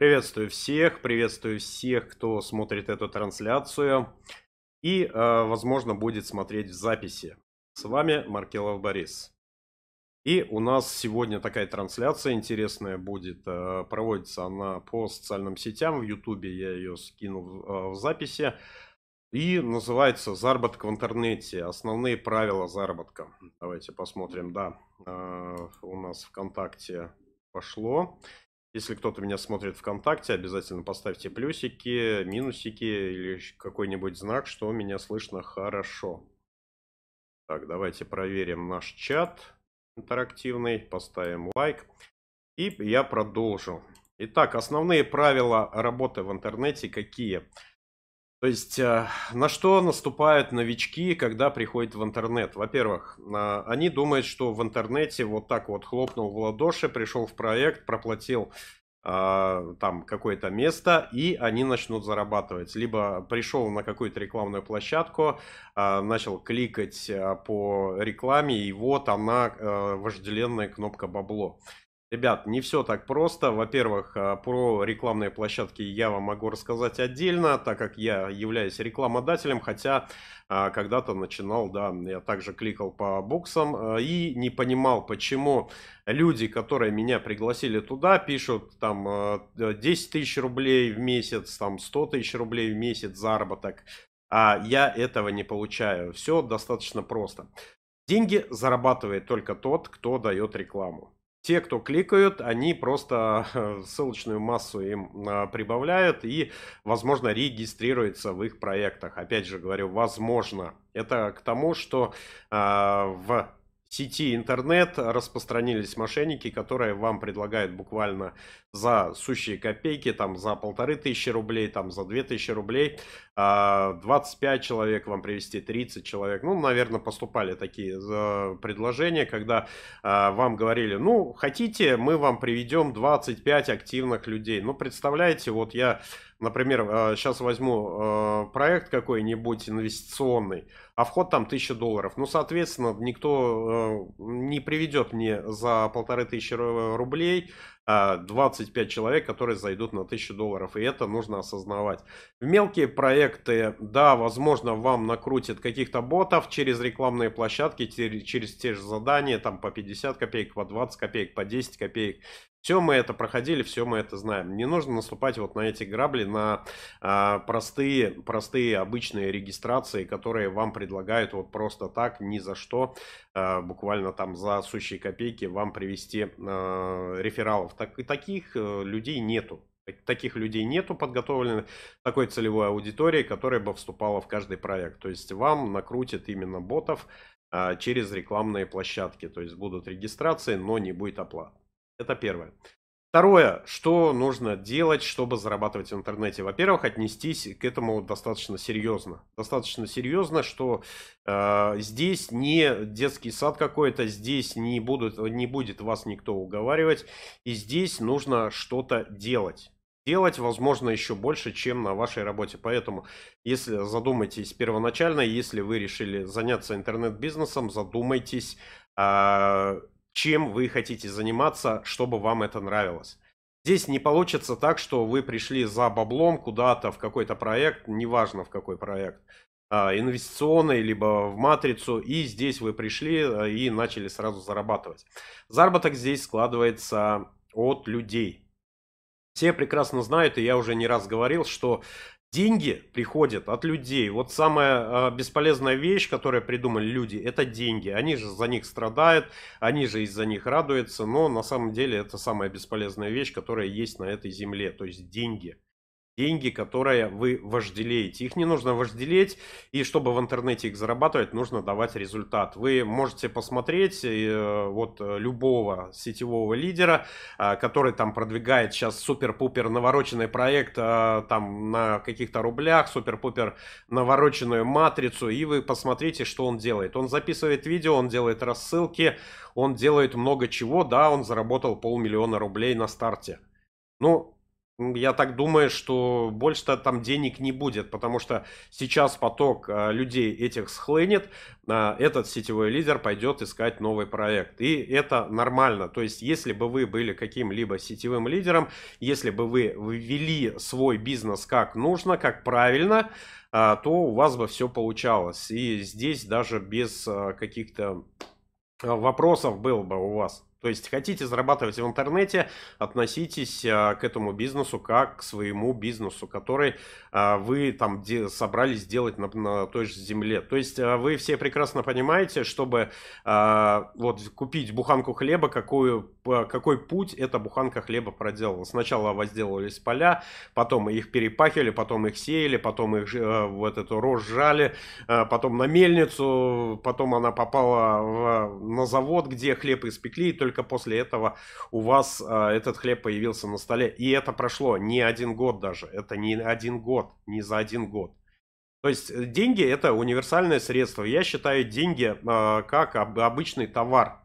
Приветствую всех, приветствую всех, кто смотрит эту трансляцию и, э, возможно, будет смотреть в записи. С вами Маркелов Борис. И у нас сегодня такая трансляция интересная будет. Э, проводится она по социальным сетям. В Ютубе я ее скинул э, в записи. И называется «Заработок в интернете. Основные правила заработка». Давайте посмотрим. Да, у нас ВКонтакте пошло. Если кто-то меня смотрит ВКонтакте, обязательно поставьте плюсики, минусики или какой-нибудь знак, что меня слышно хорошо. Так, давайте проверим наш чат интерактивный, поставим лайк. И я продолжу. Итак, основные правила работы в интернете какие? То есть, э, на что наступают новички, когда приходят в интернет? Во-первых, э, они думают, что в интернете вот так вот хлопнул в ладоши, пришел в проект, проплатил э, там какое-то место, и они начнут зарабатывать. Либо пришел на какую-то рекламную площадку, начал кликать по рекламе, и вот она, вожделенная кнопка бабло. Ребят, не все так просто. Во-первых, а, про рекламные площадки я вам могу рассказать отдельно, так как я являюсь рекламодателем, хотя а, когда-то начинал, да, я также кликал по буксам а, и не понимал, почему люди, которые меня пригласили туда, пишут там 10 тысяч рублей в месяц, там 100 тысяч рублей в месяц заработок, а я этого не получаю. Все достаточно просто. Деньги зарабатывает только тот, кто дает рекламу. Те, кто кликают, они просто ссылочную массу им а, прибавляют и, возможно, регистрируются в их проектах. Опять же говорю, возможно. Это к тому, что э, в сети интернет распространились мошенники, которые вам предлагают буквально за сущие копейки, там за полторы тысячи рублей, там за две тысячи рублей, 25 а, человек вам привести, 30 человек. Ну, наверное, поступали такие э, предложения, когда а, вам говорили, ну, хотите, мы вам приведем 25 активных людей. Ну, представляете, вот я Например, сейчас а, возьму проект какой-нибудь инвестиционный, а вход там 1000 долларов. Ну, соответственно, никто не приведет мне за полторы тысячи рублей 25 человек, которые зайдут на 1000 долларов. И это нужно осознавать. В мелкие проекты, да, возможно, вам накрутят каких-то ботов через рекламные площадки, через те же задания, там по 50 копеек, по 20 копеек, по 10 копеек. Все мы это проходили, все мы это знаем. Не нужно наступать вот на эти грабли, на а, простые, простые обычные регистрации, которые вам предлагают вот просто так, ни за что, а, буквально там за сущие копейки вам привести а, рефералов. Так, и таких а, людей нету. Таких людей нету подготовленной такой целевой аудитории, которая бы вступала в каждый проект. То есть вам накрутят именно ботов а, через рекламные площадки. То есть будут регистрации, но не будет оплаты. Это первое. Второе, что нужно делать, чтобы зарабатывать в интернете? Во-первых, отнестись к этому достаточно серьезно. Достаточно серьезно, что э, здесь не детский сад какой-то, здесь не, будут, не будет вас никто уговаривать, и здесь нужно что-то делать. Делать, возможно, еще больше, чем на вашей работе. Поэтому, если задумайтесь первоначально, если вы решили заняться интернет-бизнесом, задумайтесь, э, чем вы хотите заниматься, чтобы вам это нравилось. Здесь не получится так, что вы пришли за баблом куда-то в какой-то проект, неважно в какой проект, а, инвестиционный, либо в матрицу, и здесь вы пришли а, и начали сразу зарабатывать. Заработок здесь складывается от людей. Все прекрасно знают, и я уже не раз говорил, что Деньги приходят от людей. Вот самая э, бесполезная вещь, которую придумали люди, это деньги. Они же за них страдают, они же из-за них радуются, но на самом деле это самая бесполезная вещь, которая есть на этой земле, то есть деньги деньги, которые вы вожделеете. Их не нужно вожделеть, и чтобы в интернете их зарабатывать, нужно давать результат. Вы можете посмотреть э, вот э, любого сетевого лидера, э, который там продвигает сейчас супер-пупер навороченный проект там на каких-то рублях, супер-пупер навороченную матрицу, и вы посмотрите, что он делает. Он записывает видео, он делает рассылки, он делает много чего, да, он заработал полмиллиона рублей на старте. Ну, я так думаю, что больше-то там денег не будет, потому что сейчас поток а, людей этих схлынет, а, этот сетевой лидер пойдет искать новый проект. И это нормально. То есть, если бы вы были каким-либо сетевым лидером, если бы вы ввели свой бизнес как нужно, как правильно, а, то у вас бы все получалось. И здесь даже без каких-то вопросов было бы у вас. То есть хотите зарабатывать в интернете, относитесь а, к этому бизнесу как к своему бизнесу, который а, вы там де, собрались сделать на, на той же земле. То есть а, вы все прекрасно понимаете, чтобы а, вот купить буханку хлеба, какую, какой путь эта буханка хлеба проделала. Сначала возделывались поля, потом их перепахивали, потом их сеяли, потом их а, вот эту рожь жали, а, потом на мельницу, потом она попала в, на завод, где хлеб испекли, и только после этого у вас а, этот хлеб появился на столе. И это прошло не один год даже. Это не один год, не за один год. То есть э, деньги это универсальное средство. Я считаю деньги а, как обычный товар.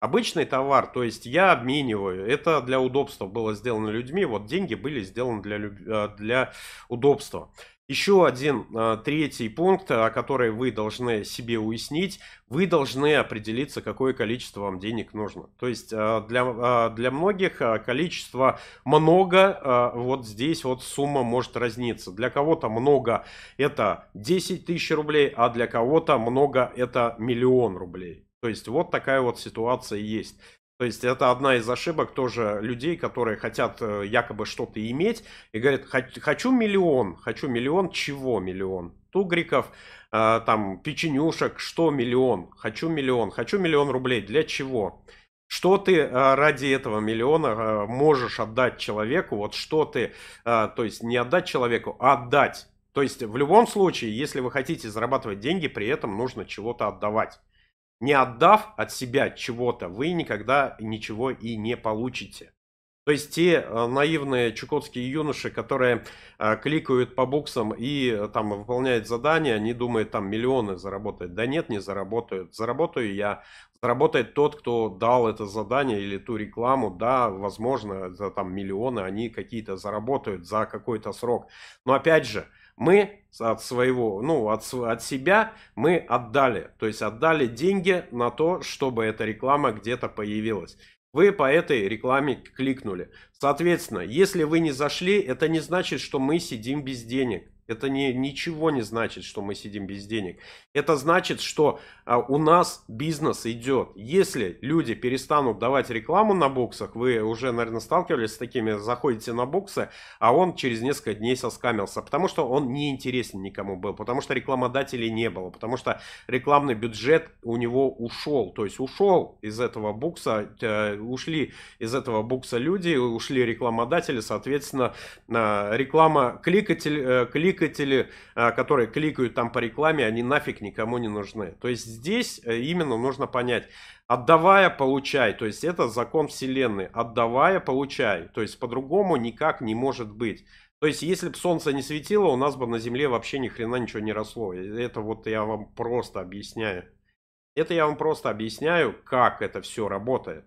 Обычный товар, то есть я обмениваю, это для удобства было сделано людьми, вот деньги были сделаны для, а, для удобства. Еще один э, третий пункт, о который вы должны себе уяснить, вы должны определиться, какое количество вам денег нужно. То есть э, для, э, для многих э, количество много, э, вот здесь вот сумма может разниться. Для кого-то много это 10 тысяч рублей, а для кого-то много это миллион рублей. То есть вот такая вот ситуация есть. То есть это одна из ошибок тоже людей, которые хотят э, якобы что-то иметь и говорят, хочу миллион, хочу миллион, чего миллион? Тугриков, э, там, печенюшек, что миллион? Хочу миллион, хочу миллион рублей, для чего? Что ты э, ради этого миллиона можешь отдать человеку? Вот что ты, то есть не отдать человеку, а отдать. То есть в любом случае, если вы хотите зарабатывать деньги, при этом нужно чего-то отдавать. Не отдав от себя чего-то, вы никогда ничего и не получите. То есть те э, наивные чукотские юноши, которые э, кликают по буксам и э, там выполняют задания, они думают там миллионы заработать. Да нет, не заработают. Заработаю я. Заработает тот, кто дал это задание или ту рекламу. Да, возможно, за там миллионы они какие-то заработают за какой-то срок. Но опять же, мы от своего, ну, от, от себя мы отдали. То есть отдали деньги на то, чтобы эта реклама где-то появилась. Вы по этой рекламе кликнули. Соответственно, если вы не зашли, это не значит, что мы сидим без денег. Это не, ничего не значит, что мы сидим без денег. Это значит, что а, у нас бизнес идет. Если люди перестанут давать рекламу на буксах, вы уже, наверное, сталкивались с такими, заходите на буксы, а он через несколько дней соскамился, потому что он не интересен никому был, потому что рекламодателей не было, потому что рекламный бюджет у него ушел. То есть ушел из этого букса, э, ушли из этого букса люди, ушли рекламодатели, соответственно, э, реклама, кликатель, э, клик кликатели, а, которые кликают там по рекламе, они нафиг никому не нужны. То есть здесь э, именно нужно понять, отдавая, получай. То есть это закон вселенной. Отдавая, получай. То есть по-другому никак не может быть. То есть, если бы солнце не светило, у нас бы на Земле вообще ни хрена ничего не росло. Это вот я вам просто объясняю. Это я вам просто объясняю, как это все работает.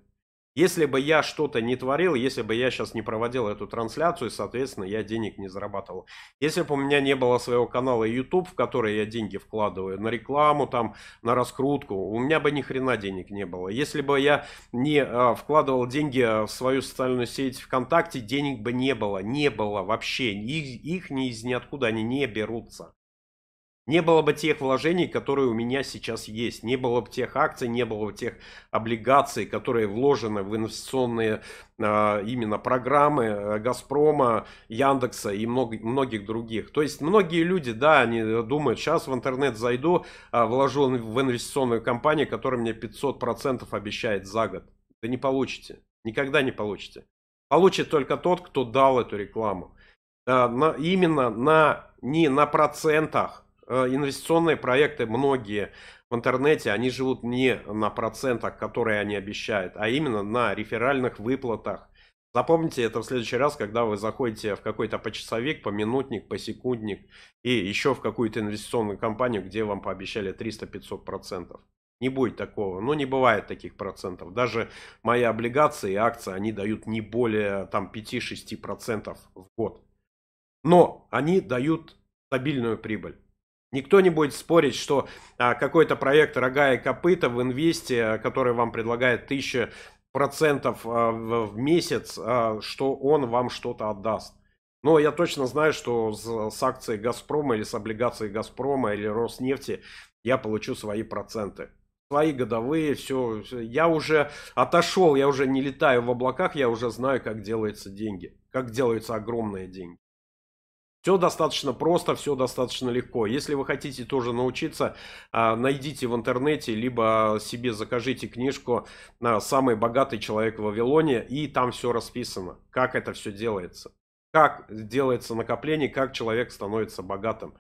Если бы я что-то не творил, если бы я сейчас не проводил эту трансляцию, соответственно, я денег не зарабатывал. Если бы у меня не было своего канала YouTube, в который я деньги вкладываю, на рекламу, там, на раскрутку, у меня бы ни хрена денег не было. Если бы я не э, вкладывал деньги в свою социальную сеть ВКонтакте, денег бы не было. Не было вообще. Их, их ни из ниоткуда они не берутся. Не было бы тех вложений, которые у меня сейчас есть. Не было бы тех акций, не было бы тех облигаций, которые вложены в инвестиционные а, именно программы э, Газпрома, Яндекса и много, многих других. То есть многие люди, да, они думают, сейчас в интернет зайду, а, вложу в инвестиционную компанию, которая мне 500% обещает за год. Да не получите. Никогда не получите. Получит только тот, кто дал эту рекламу. А, на, именно на, не на процентах, Э, инвестиционные проекты многие в интернете, они живут не на процентах, которые они обещают, а именно на реферальных выплатах. Запомните это в следующий раз, когда вы заходите в какой-то почасовик, поминутник, посекундник и еще в какую-то инвестиционную компанию, где вам пообещали 300-500%. Не будет такого. Ну, не бывает таких процентов. Даже мои облигации и акции, они дают не более там 5-6% в год. Но они дают стабильную прибыль. Никто не будет спорить, что а, какой-то проект «Рога и копыта» в инвесте, который вам предлагает 1000 процентов а, в месяц, а, что он вам что-то отдаст. Но я точно знаю, что с акцией «Газпрома» или с облигацией «Газпрома» или «Роснефти» я получу свои проценты. Свои годовые, все. Я уже отошел, я уже не летаю в облаках, я уже знаю, как делаются деньги. Как делаются огромные деньги. Все достаточно просто, все достаточно легко. Если вы хотите тоже научиться, а, найдите в интернете, либо себе закажите книжку «Самый богатый человек в Вавилоне», и там все расписано, как это все делается. Как делается накопление, как человек становится богатым.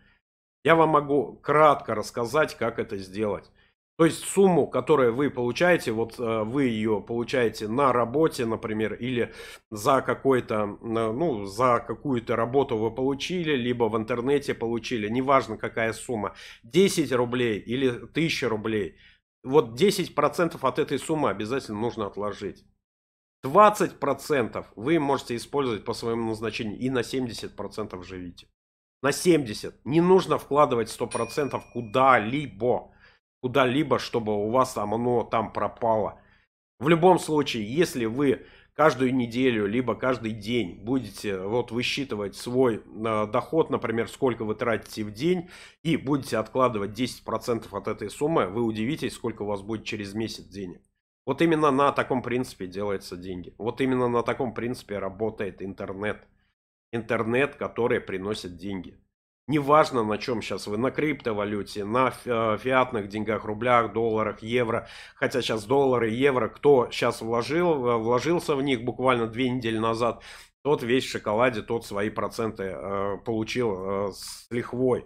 Я вам могу кратко рассказать, как это сделать. То есть сумму, которую вы получаете, вот э, вы ее получаете на работе, например, или за какой-то, ну, за какую-то работу вы получили, либо в интернете получили, неважно какая сумма, 10 рублей или 1000 рублей. Вот 10% от этой суммы обязательно нужно отложить. 20% вы можете использовать по своему назначению и на 70% живите. На 70%. Не нужно вкладывать 100% куда-либо куда-либо, чтобы у вас там оно там пропало. В любом случае, если вы каждую неделю, либо каждый день будете вот высчитывать свой э, доход, например, сколько вы тратите в день, и будете откладывать 10% от этой суммы, вы удивитесь, сколько у вас будет через месяц денег. Вот именно на таком принципе делаются деньги. Вот именно на таком принципе работает интернет. Интернет, который приносит деньги. Неважно, на чем сейчас вы, на криптовалюте, на э, фиатных деньгах, рублях, долларах, евро. Хотя сейчас доллары, евро, кто сейчас вложил, э, вложился в них буквально две недели назад, тот весь в шоколаде, тот свои проценты э, получил с лихвой.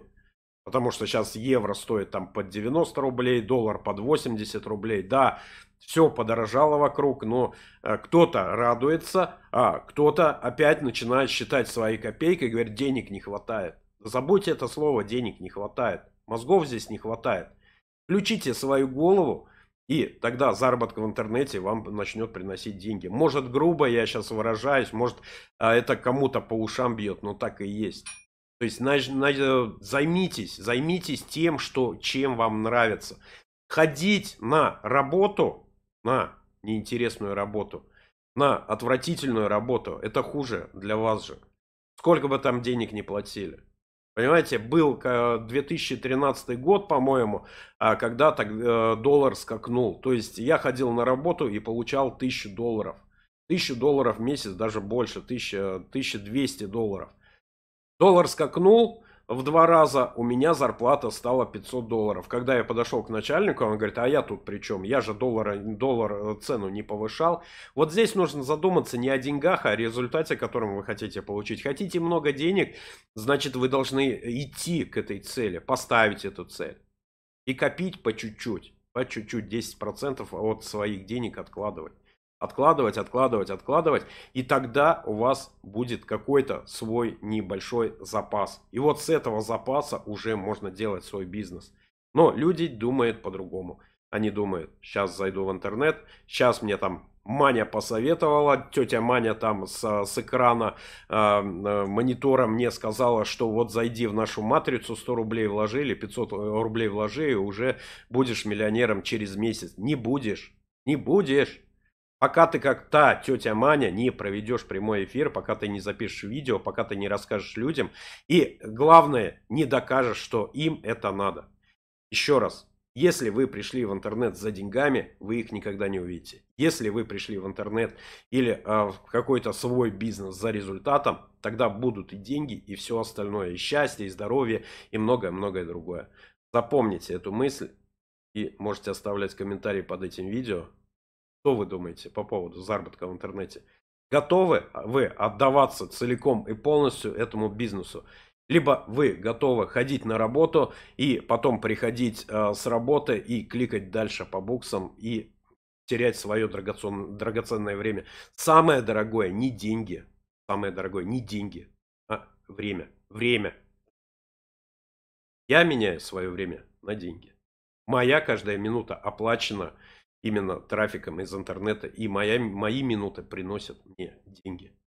Потому что сейчас евро стоит там под 90 рублей, доллар под 80 рублей. Да, все подорожало вокруг, но кто-то радуется, а кто-то опять начинает считать свои копейки и говорит, денег не хватает. Забудьте это слово, денег не хватает. Мозгов здесь не хватает. Включите свою голову, и тогда заработок в интернете вам начнет приносить деньги. Может грубо я сейчас выражаюсь, может а, это кому-то по ушам бьет, но так и есть. То есть займитесь, займитесь тем, что, чем вам нравится. Ходить на работу, на неинтересную работу, на отвратительную работу, это хуже для вас же. Сколько бы там денег не платили. Понимаете, был 2013 год, по-моему, а когда э, доллар скакнул. То есть я ходил на работу и получал 1000 долларов. 1000 долларов в месяц, даже больше, 1000, 1200 долларов. Доллар скакнул, в два раза у меня зарплата стала 500 долларов. Когда я подошел к начальнику, он говорит, а я тут при чем? Я же доллар, доллар э, цену не повышал. Вот здесь нужно задуматься не о деньгах, а о результате, которым вы хотите получить. Хотите много денег, значит вы должны идти к этой цели, поставить эту цель. И копить по чуть-чуть, по чуть-чуть, 10% от своих денег откладывать. Откладывать, откладывать, откладывать. И тогда у вас будет какой-то свой небольшой запас. И вот с этого запаса уже можно делать свой бизнес. Но люди думают по-другому. Они думают, сейчас зайду в интернет, сейчас мне там Маня посоветовала, тетя Маня там с, с экрана э, монитора мне сказала, что вот зайди в нашу матрицу, 100 рублей вложи или 500 рублей вложи, и уже будешь миллионером через месяц. Не будешь, не будешь. Пока ты как та тетя Маня не проведешь прямой эфир, пока ты не запишешь видео, пока ты не расскажешь людям. И главное, не докажешь, что им это надо. Еще раз, если вы пришли в интернет за деньгами, вы их никогда не увидите. Если вы пришли в интернет или э, в какой-то свой бизнес за результатом, тогда будут и деньги, и все остальное, и счастье, и здоровье, и многое-многое другое. Запомните эту мысль и можете оставлять комментарии под этим видео. Что вы думаете по поводу заработка в интернете? Готовы вы отдаваться целиком и полностью этому бизнесу? Либо вы готовы ходить на работу и потом приходить э, с работы и кликать дальше по буксам и терять свое драгоценное, драгоценное время. Самое дорогое не деньги. Самое дорогое не деньги, а время. Время. Я меняю свое время на деньги. моя каждая минута оплачена именно трафиком из интернета, и моя, мои минуты приносят мне деньги.